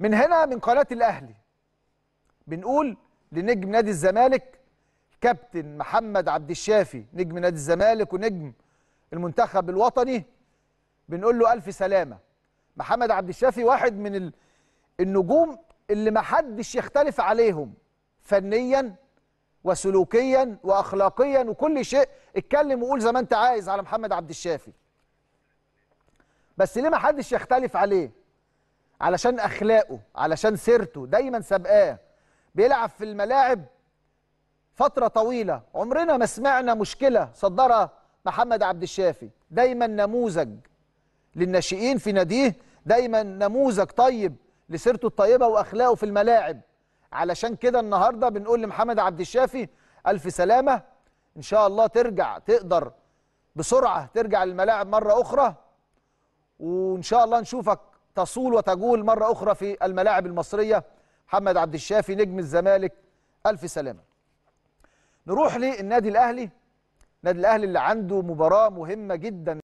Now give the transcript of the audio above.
من هنا من قناة الأهلي بنقول لنجم نادي الزمالك كابتن محمد عبد الشافي نجم نادي الزمالك ونجم المنتخب الوطني بنقول له ألف سلامة. محمد عبد الشافي واحد من ال- النجوم اللي ما حدش يختلف عليهم فنيا وسلوكيا واخلاقيا وكل شيء. اتكلم وقول زي ما أنت عايز على محمد عبد الشافي. بس ليه ما حدش يختلف عليه؟ علشان أخلاقه علشان سيرته دايما سابقاه. بيلعب في الملاعب فترة طويلة. عمرنا ما سمعنا مشكلة صدرها محمد عبد الشافي. دايما نموذج للناشئين في ناديه دايما نموذج طيب لسيرته الطيبة وأخلاقه في الملاعب. علشان كده النهارده بنقول لمحمد عبد الشافي ألف سلامة. إن شاء الله ترجع تقدر بسرعة ترجع للملاعب مرة أخرى. وإن شاء الله نشوفك تصول وتجول مرة أخرى في الملاعب المصرية. محمد عبد الشافي نجم الزمالك ألف سلامة. نروح للنادي الأهلي. النادي الأهلي اللي عنده مباراة مهمة جدا.